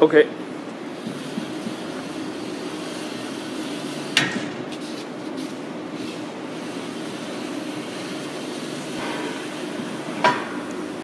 Okay.